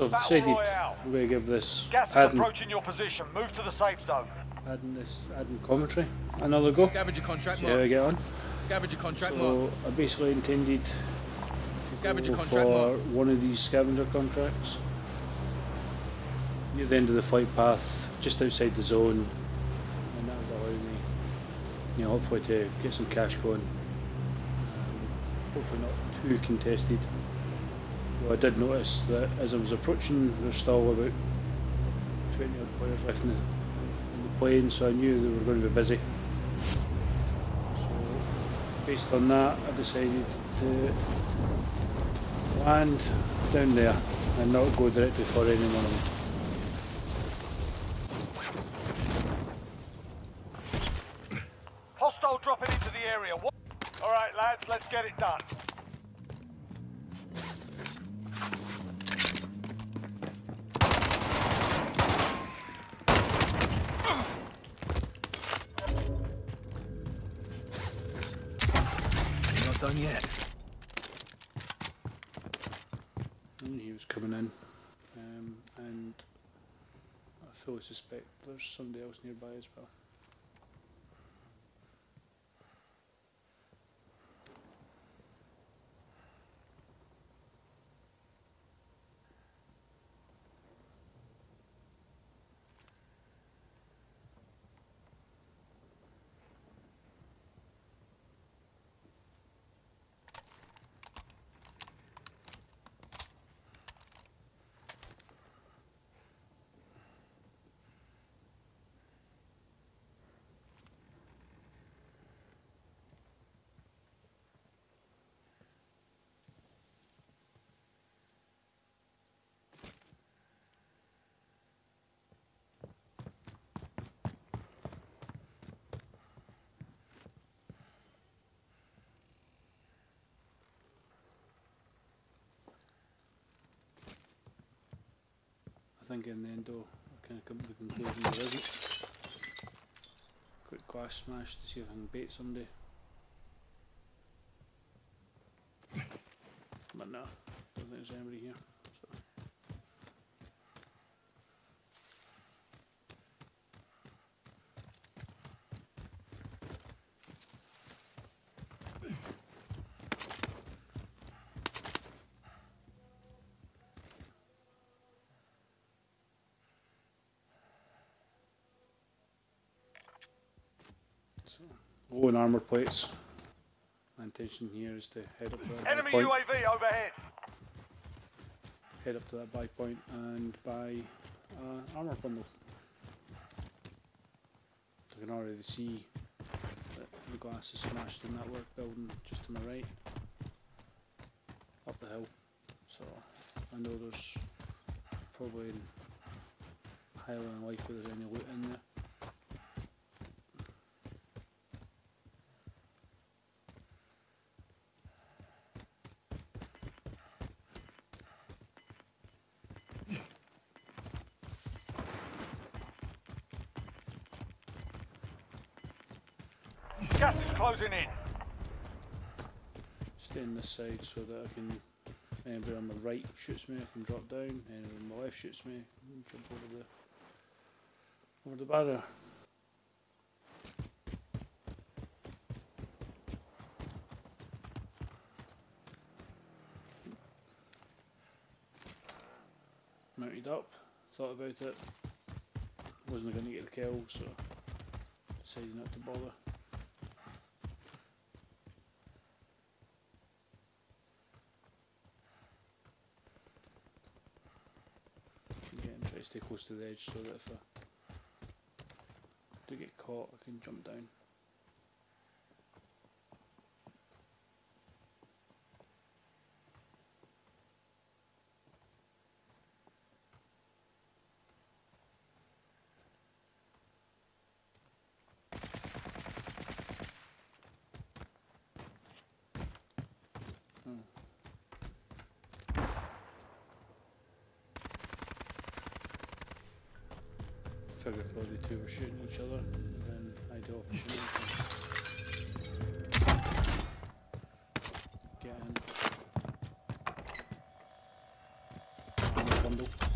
So I've Battle decided Royale. I'm going to give this Gas adding, approaching your position. Move to the safe zone. adding this adding commentary another go. Scavenger contract See how I get on. Scavenger contract So marked. I basically intended to Scavenger go contract for marked. one of these scavenger contracts near the end of the flight path, just outside the zone, and that would allow me, you know, hopefully to get some cash going. Um, hopefully not too contested. Though I did notice that as I was approaching, there's still about 20 odd players left in the, in the plane, so I knew they were going to be busy. So, based on that, I decided to land down there and not go directly for any one of them. Done yet. I he was coming in, um, and I fully suspect there's somebody else nearby as well. I think in the end though, I kind of come to the conclusion there isn't. Quick glass smash to see if I can bait somebody. But no, don't think there's anybody here. So. So, in armor plates. My intention here is to head up to that Enemy point, UAV overhead. head up to that buy point and buy uh, armor bundle. I can already see that the glass is smashed in that work building just to my right, up the hill. So I know there's probably highly unlikely there's any loot in there. Gas is closing in. stay on this side so that I can um, anybody on my right shoots me, I can drop down, anybody on my left shoots me, jump over the over the barrier. Mounted up, thought about it, wasn't going to get the kill, so decided not to bother. To the edge so that if I do get caught, I can jump down. Probably two were shooting each other, and then the bundle. So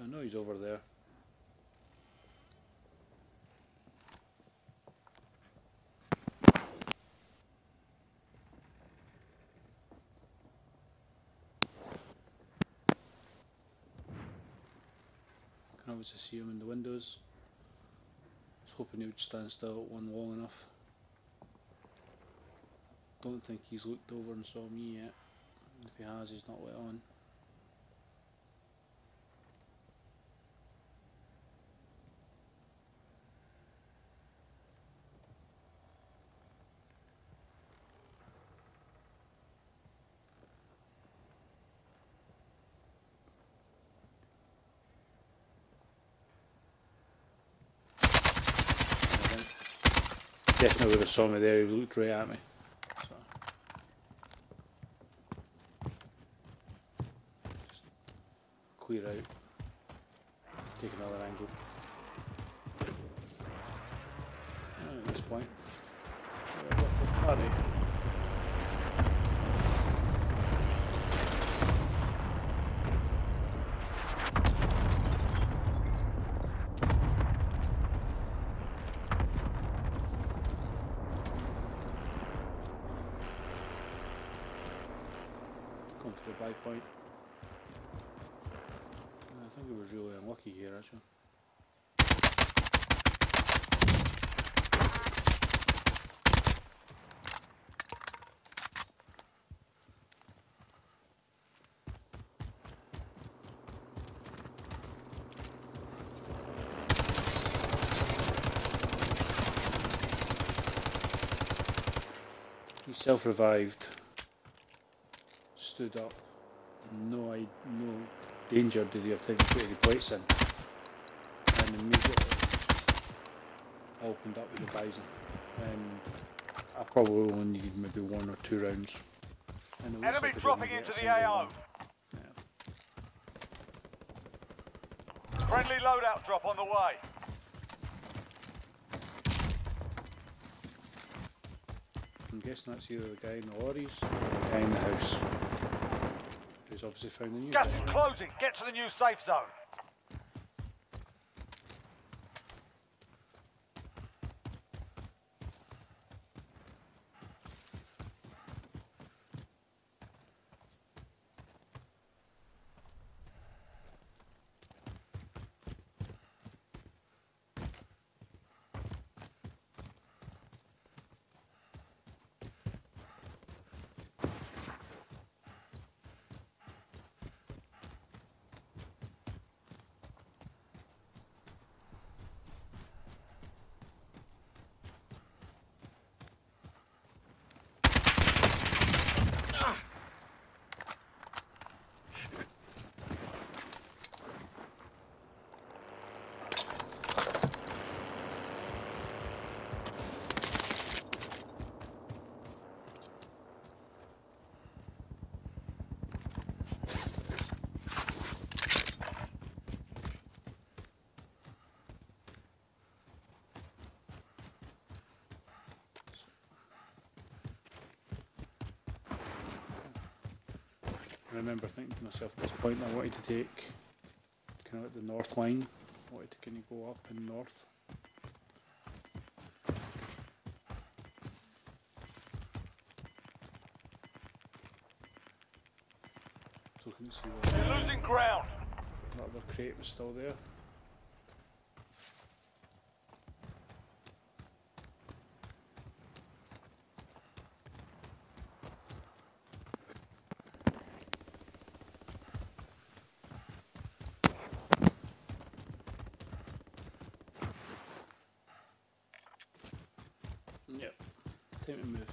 I know he's over there. Can obviously see him in the windows. I was hoping he would stand still at one long enough. Don't think he's looked over and saw me yet. If he has, he's not let on. I think. Definitely would have saw me there, he looked right at me. So. Just clear out. Take another angle. And at this point, buy point. I think it was really unlucky here actually. He self-revived, stood up, no I no danger did he have time to put any plates in, and immediately opened up with the Bizon, and I probably only needed maybe one or two rounds. Enemy like dropping into the AO. Yeah. Friendly loadout drop on the way. I'm guessing that's either the guy in the lorries or the guy in the house. Who's obviously found the new Gas is closing. Get to the new safe zone. Remember thinking to myself at this point I wanted to take kind of at the north line. I wanted to kind of go up and north. So couldn't see You're losing ground. that other crate was still there. Yep, time to move.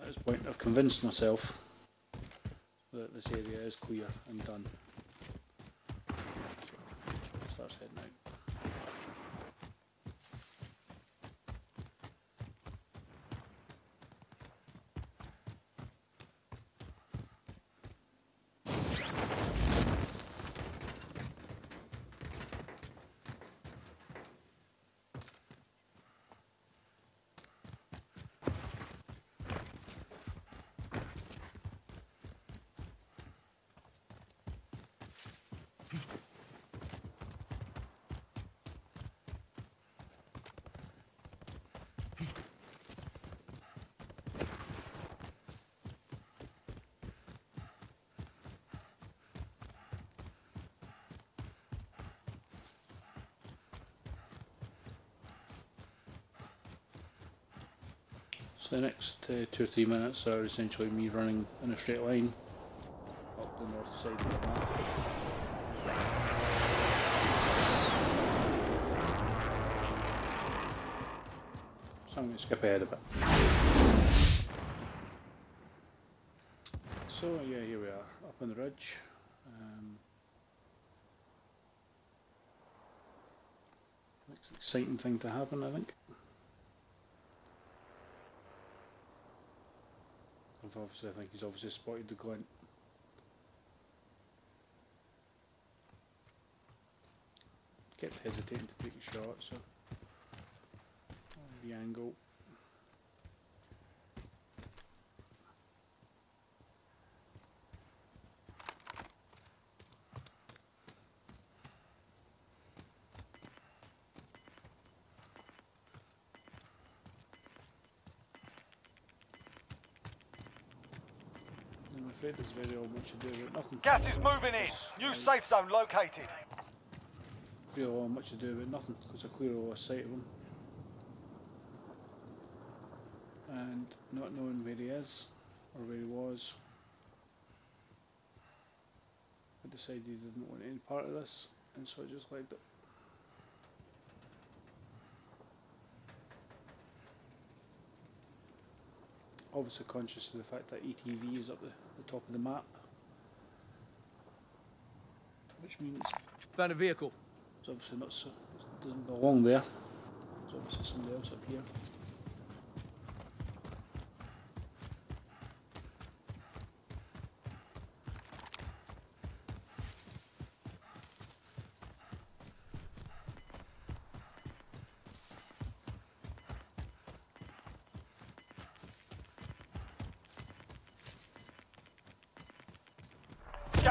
At this point, I've convinced myself that this area is clear and done. So, starts heading out. So the next uh, two or three minutes are essentially me running in a straight line up the north side of the map. So I'm going to skip ahead a bit. So yeah, here we are, up on the ridge. Um, next exciting thing to happen, I think. I've obviously, I think he's obviously spotted the glint. Kept hesitating to take a shot, so the angle. Afraid there's very much to do with nothing. Gas is moving in. New safe zone located. Really all much to do with nothing because I clear all the sight of him. And not knowing where he is or where he was, I decided he didn't want any part of this and so I just left it. Obviously conscious of the fact that ETV is up the, the top of the map. Which means Found a vehicle. it's obviously not so, it doesn't belong there. There's obviously somebody else up here.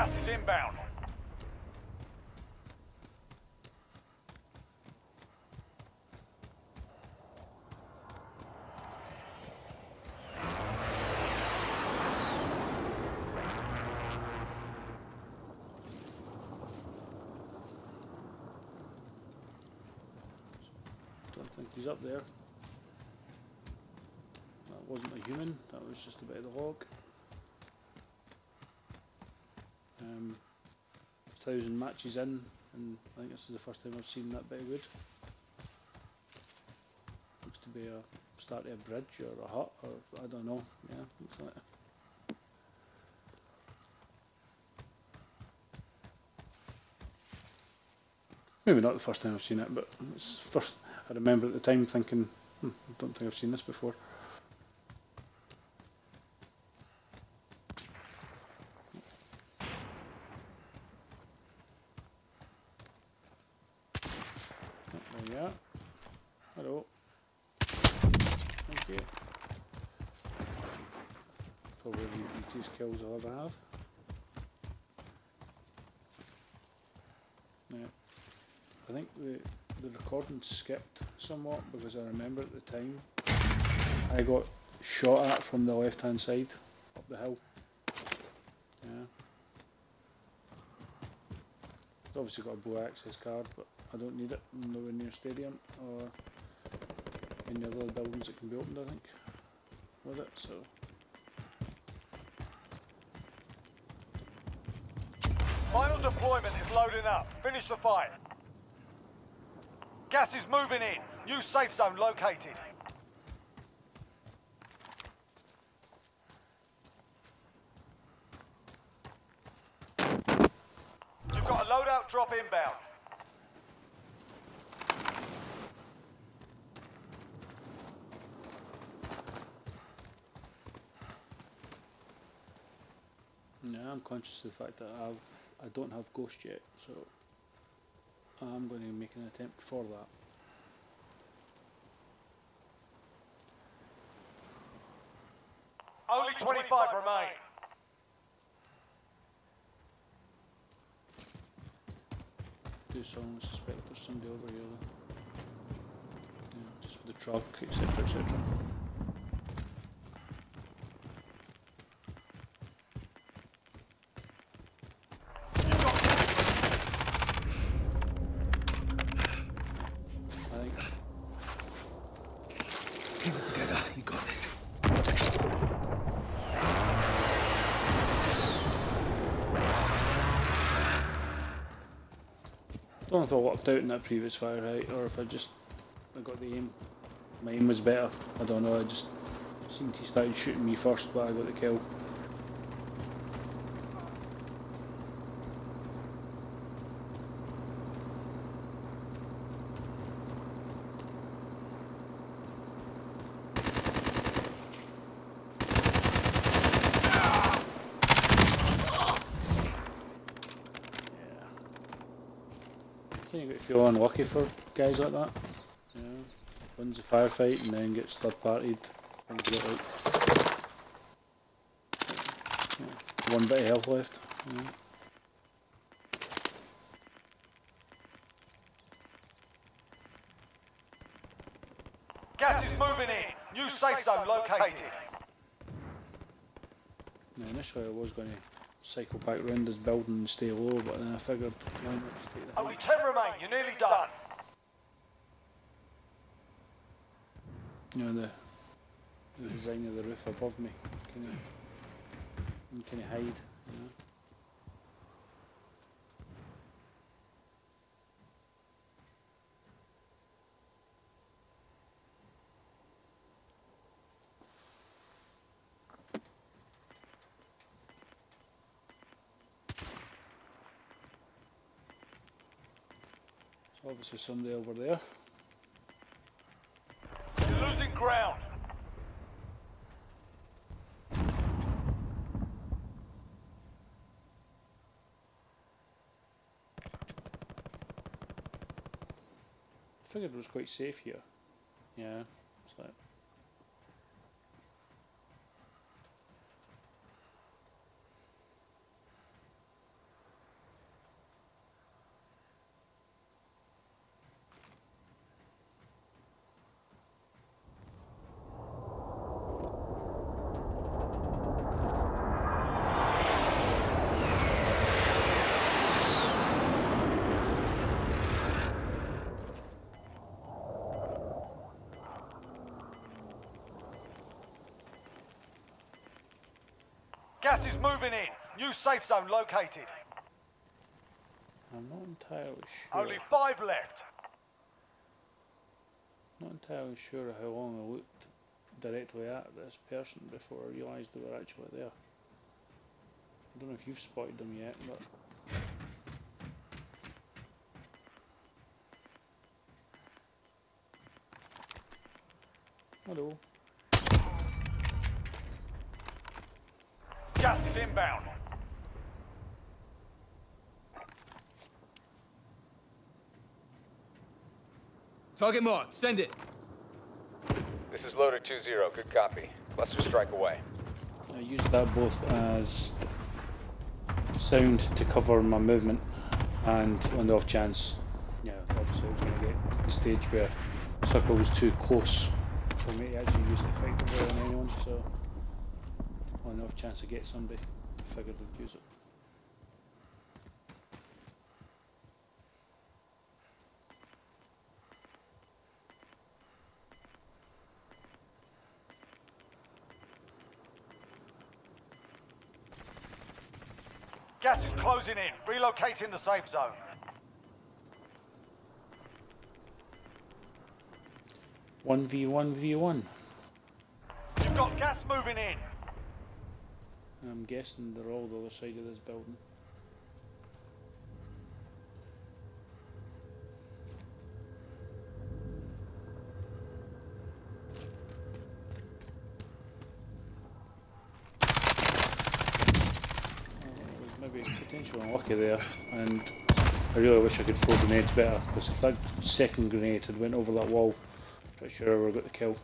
Gas inbound. Don't think he's up there. That wasn't a human, that was just a bit of the log. Um, thousand matches in, and I think this is the first time I've seen that bit of wood. Looks to be a start of a bridge or a hut, or I don't know. Yeah, looks like. Maybe not the first time I've seen it, but it's first. I remember at the time thinking, hmm, I don't think I've seen this before. Oh, There we are. Hello. Thank you. Probably the easiest kills I'll ever have. Yeah. I think the the recording skipped somewhat because I remember at the time I got shot at from the left hand side up the hill. Yeah. I've obviously got a blue access card but I don't need it. I'm nowhere near stadium or any other buildings that can be opened I think with it so Final deployment is loading up. Finish the fight. Gas is moving in. New safe zone located. You've got a loadout drop inbound. I'm conscious of the fact that I've I don't have ghost yet so I'm going to make an attempt for that. Only 25 remain. do someone suspect there's somebody over here. Yeah, just with the truck, etc etc. I think Keep it together. You got this. don't know if I walked out in that previous firefight or if I just I got the aim. My aim was better. I don't know. I just seemed he started shooting me first, but I got the kill. Feel unlucky for guys like that? Yeah. Wins a firefight and then gets third partied. and get out. Yeah. One bit of health left. Yeah. Gas is moving in. New safe zone located. Now, initially I was going to cycle back round this building and stay low, but then I figured why not just take the Only height. 10 remain. You're nearly done. You know, the, the design of the roof above me. Can you, can you hide? You know? Obviously somebody over there. You're losing ground. Figured it was quite safe here. Yeah, it's like Gas is moving in. New safe zone located. I'm not entirely sure. Only five left. Not entirely sure how long I looked directly at this person before I realised they were actually there. I don't know if you've spotted them yet, but hello. Gas is inbound. Target marked. Send it. This is Loader 2-0. Good copy. Cluster strike away. I use that both as sound to cover my movement and on the off chance, yeah, obviously I was going to get to the stage where the circle was too close for me to actually use it effectively on anyone, so on the off chance I get somebody, I figured I'd use it. Gas is closing in. Relocating the safe zone. One v one v one. You've got gas moving in. I'm guessing they're all the other side of this building. Uh, Maybe potential unlucky there, and I really wish I could throw grenades better because if that second grenade had went over that wall, I'm pretty sure I would have got the kill.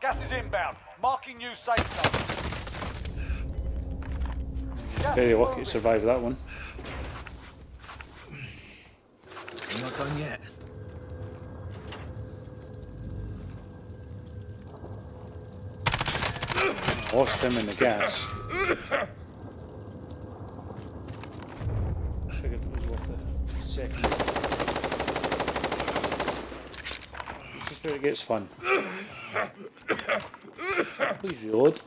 Gas is inbound. Marking new safe zone. Gas Very is lucky to survive that one. I'm not done yet. Lost him in the gas. Figured it was worth a second. This is where it gets fun. Please reload.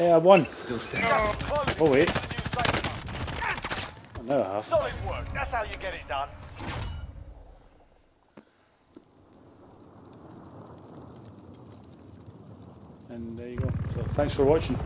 Hey, I won. Still standing. Gas is closing Oh, wait. in the new safe zone. Oh, now I have. Solid work. That's how you get it done. And there you go. So thanks for watching.